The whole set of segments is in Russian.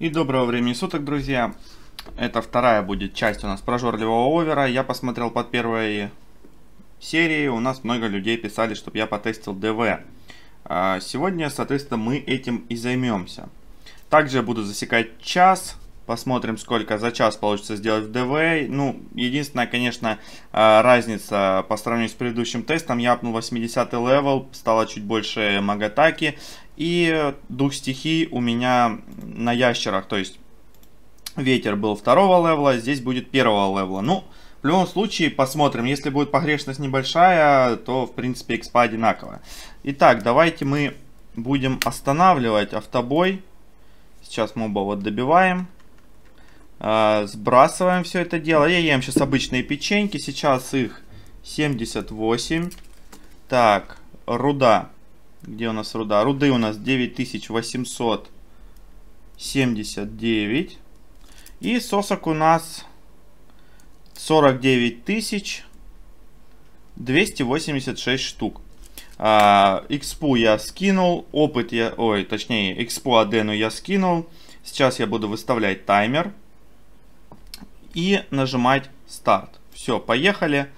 И доброго времени суток, друзья. Это вторая будет часть у нас прожорливого овера. Я посмотрел под первой серией. У нас много людей писали, чтобы я потестил ДВ. А, сегодня, соответственно, мы этим и займемся. Также буду засекать час. Посмотрим, сколько за час получится сделать в ДВ. Ну, единственная, конечно, а, разница по сравнению с предыдущим тестом. Я апнул 80 левел, стало чуть больше маг. атаки. И дух стихий у меня на ящерах, то есть ветер был второго левела, здесь будет первого левела. Ну, в любом случае, посмотрим. Если будет погрешность небольшая, то, в принципе, экспа одинаковая. Итак, давайте мы будем останавливать автобой. Сейчас моба вот добиваем. А, сбрасываем все это дело. Я ем сейчас обычные печеньки. Сейчас их 78. Так, руда. Где у нас руда? Руды у нас 9879. И сосок у нас 49 тысяч 286 штук. А, экспу я скинул, опыт я, ой, точнее, экспу адену я скинул. Сейчас я буду выставлять таймер и нажимать старт. Все, поехали.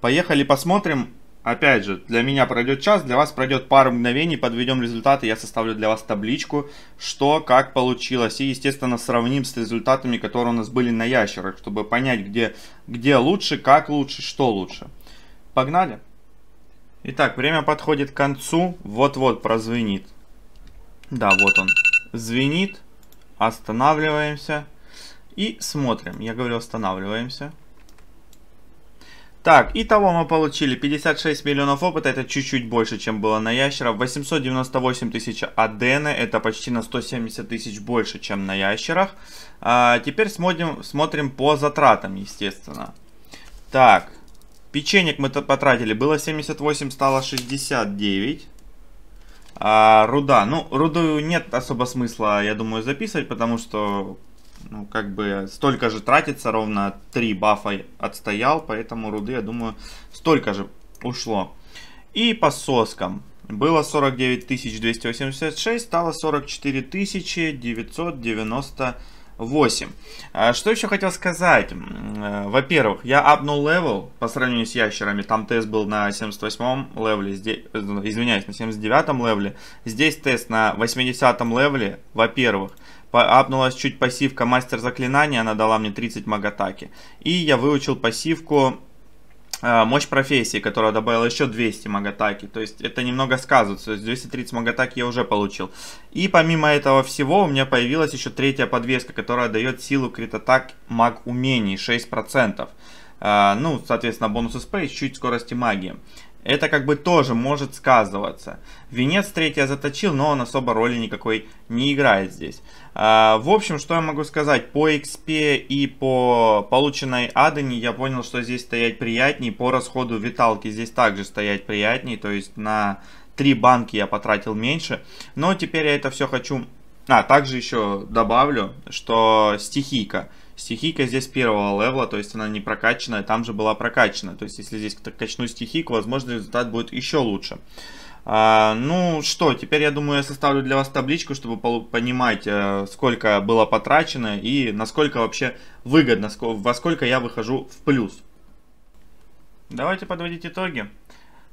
Поехали, посмотрим, Опять же, для меня пройдет час, для вас пройдет пару мгновений, подведем результаты, я составлю для вас табличку, что, как получилось. И, естественно, сравним с результатами, которые у нас были на ящерах, чтобы понять, где, где лучше, как лучше, что лучше. Погнали! Итак, время подходит к концу, вот-вот прозвенит. Да, вот он. Звенит, останавливаемся и смотрим. Я говорю, останавливаемся. Так, итого мы получили 56 миллионов опыта, это чуть-чуть больше, чем было на ящеров. 898 тысяч адены, это почти на 170 тысяч больше, чем на ящерах. А, теперь смотрим, смотрим по затратам, естественно. Так, печенек мы потратили, было 78, стало 69. А, руда, ну, руду нет особо смысла, я думаю, записывать, потому что ну, как бы столько же тратится, ровно 3 бафа отстоял, поэтому руды, я думаю, столько же ушло. И по соскам. Было 49 286, стало 44 998. А что еще хотел сказать? Э, во-первых, я апнул левел по сравнению с ящерами. Там тест был на 78 левеле, здесь, извиняюсь, на 79 левеле. Здесь тест на 80 левеле, во-первых. Апнулась чуть пассивка мастер заклинания, она дала мне 30 магатаки. И я выучил пассивку э, мощь профессии, которая добавила еще 200 магатаки. То есть это немного сказывается. То есть 230 магатаки я уже получил. И помимо этого всего у меня появилась еще третья подвеска, которая дает силу критатак маг умений 6%. Uh, ну, соответственно, бонусы спейс, чуть скорости магии это как бы тоже может сказываться. Венец третий я заточил, но он особо роли никакой не играет здесь. А, в общем, что я могу сказать, по XP и по полученной адене я понял, что здесь стоять приятней, по расходу виталки здесь также стоять приятней, то есть на 3 банки я потратил меньше. Но теперь я это все хочу... А, также еще добавлю, что стихийка. Стихийка здесь первого левела, то есть она не прокачанная, там же была прокачана. То есть если здесь качну стихийку, возможно результат будет еще лучше. А, ну что, теперь я думаю я составлю для вас табличку, чтобы понимать, э, сколько было потрачено и насколько вообще выгодно, во сколько я выхожу в плюс. Давайте подводить итоги.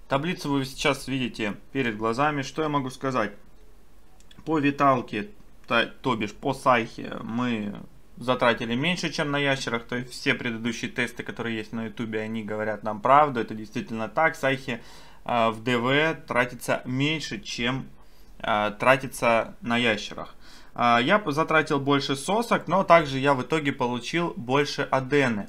Таблицу вы сейчас видите перед глазами. Что я могу сказать? По виталке, то, то бишь по сайхе, мы затратили меньше, чем на ящерах. То есть все предыдущие тесты, которые есть на ютубе, они говорят нам правду. Это действительно так. Сайхи э, в ДВ тратится меньше, чем э, тратится на ящерах. Э, я затратил больше сосок, но также я в итоге получил больше адены.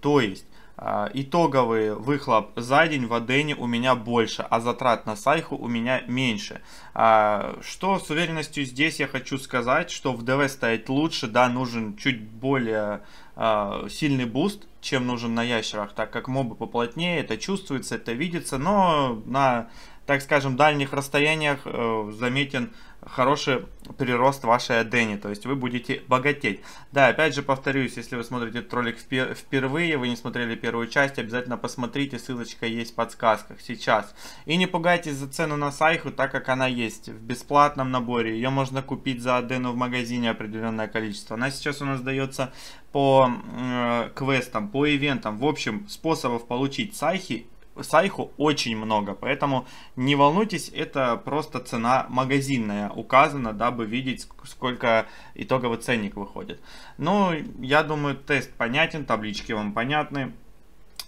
То есть итоговый выхлоп за день в Адене у меня больше, а затрат на сайху у меня меньше. А, что с уверенностью здесь я хочу сказать, что в ДВ стоять лучше, да, нужен чуть более а, сильный буст, чем нужен на ящерах, так как мобы поплотнее, это чувствуется, это видится, но на так скажем, дальних расстояниях э, заметен хороший прирост вашей адени, то есть вы будете богатеть. Да, опять же повторюсь, если вы смотрите этот ролик впервые, вы не смотрели первую часть, обязательно посмотрите, ссылочка есть в подсказках сейчас. И не пугайтесь за цену на сайху, так как она есть в бесплатном наборе, ее можно купить за адену в магазине определенное количество. Она сейчас у нас дается по э, квестам, по ивентам, в общем, способов получить сайхи Сайху очень много, поэтому не волнуйтесь, это просто цена магазинная указана, дабы видеть, сколько итоговый ценник выходит. Ну, я думаю, тест понятен, таблички вам понятны.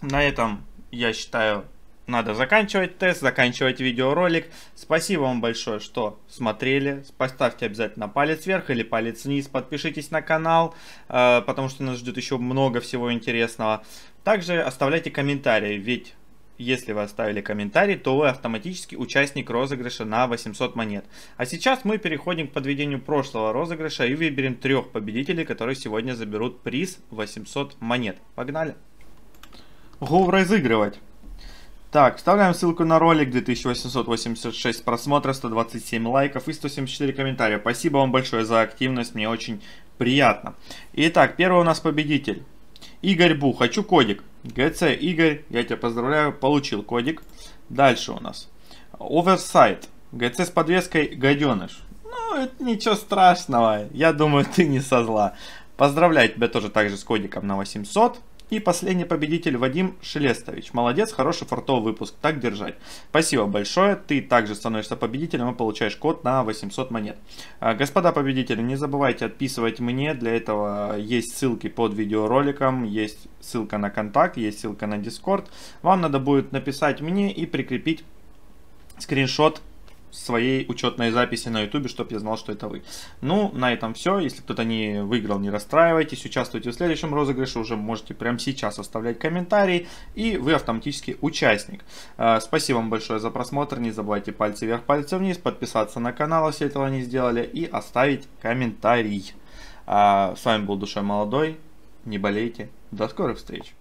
На этом, я считаю, надо заканчивать тест, заканчивать видеоролик. Спасибо вам большое, что смотрели. Поставьте обязательно палец вверх или палец вниз. Подпишитесь на канал, э, потому что нас ждет еще много всего интересного. Также оставляйте комментарии, ведь если вы оставили комментарий, то вы автоматически участник розыгрыша на 800 монет. А сейчас мы переходим к подведению прошлого розыгрыша и выберем трех победителей, которые сегодня заберут приз 800 монет. Погнали! Го разыгрывать! Так, вставляем ссылку на ролик, 2886 просмотров, 127 лайков и 174 комментария. Спасибо вам большое за активность, мне очень приятно. Итак, первый у нас победитель. Игорь Бу, хочу кодик. ГЦ Игорь, я тебя поздравляю, получил кодик. Дальше у нас. Оверсайт. ГЦ с подвеской гаденыш. Ну, это ничего страшного. Я думаю, ты не со зла. Поздравляю тебя тоже также с кодиком на 800. И последний победитель Вадим Шелестович. Молодец, хороший фартовый выпуск. Так держать. Спасибо большое. Ты также становишься победителем и получаешь код на 800 монет. А, господа победители, не забывайте отписывать мне. Для этого есть ссылки под видеороликом. Есть ссылка на контакт, есть ссылка на дискорд. Вам надо будет написать мне и прикрепить скриншот своей учетной записи на ютубе, чтобы я знал, что это вы. Ну, на этом все. Если кто-то не выиграл, не расстраивайтесь. Участвуйте в следующем розыгрыше. Уже можете прямо сейчас оставлять комментарии. И вы автоматически участник. А, спасибо вам большое за просмотр. Не забывайте пальцы вверх, пальцы вниз. Подписаться на канал, если этого не сделали. И оставить комментарий. А, с вами был Душа Молодой. Не болейте. До скорых встреч.